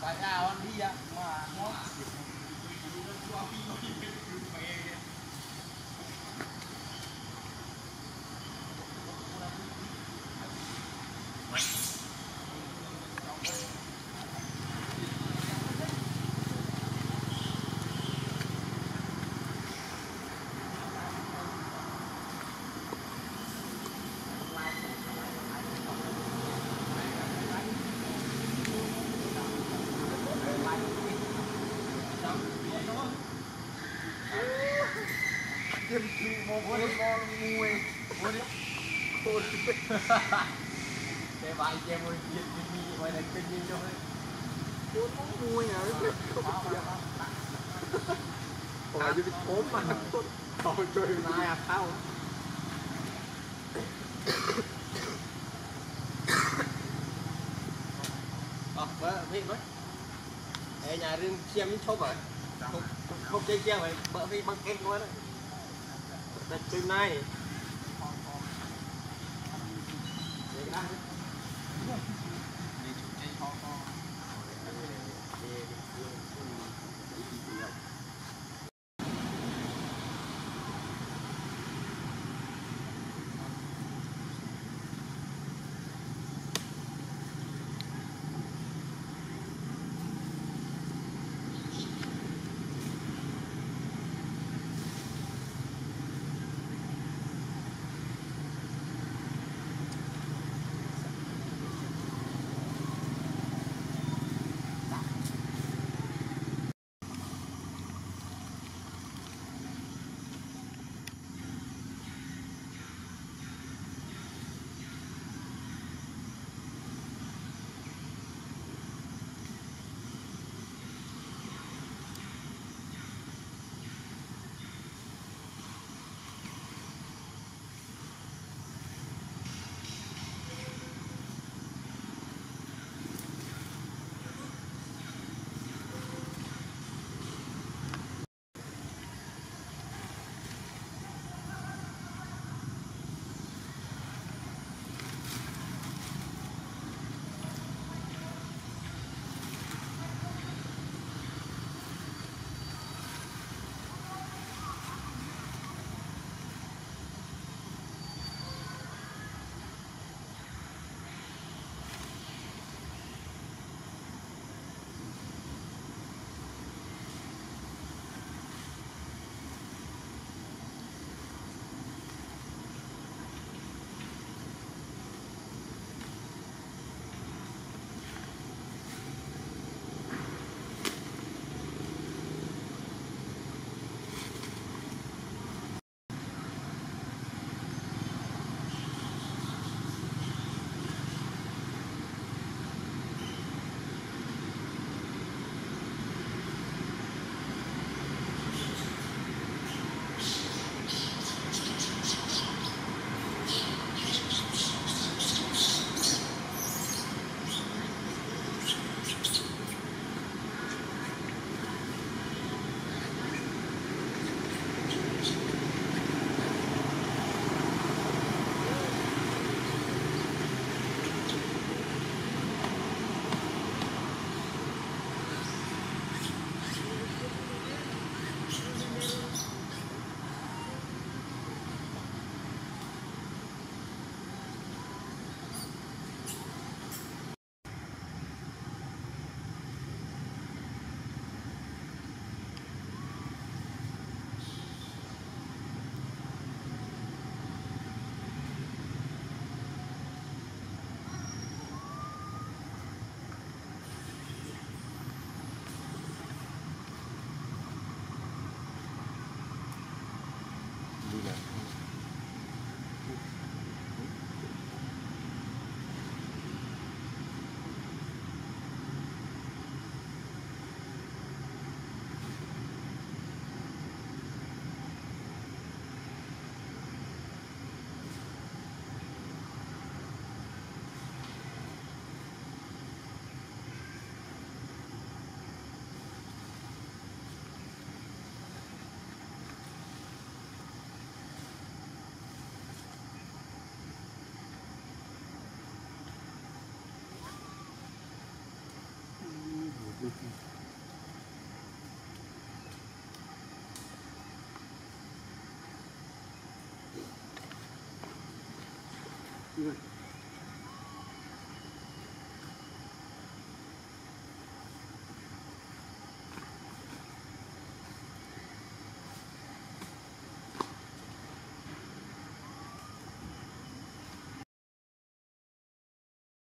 cái nào đi ạ tiêm chữ một con con mùi một đi thôi cái bài chơi mùi giết cái gì vậy là cái gì cho đấy cuốn móng mùi à Ôi, chứ cái cốm mà Thôi chơi này à Ê, nhà riêng xem những rồi Không, không chơi kia phải bỡ vị bằng kênh quá đấy Đặt trên này. 嗯。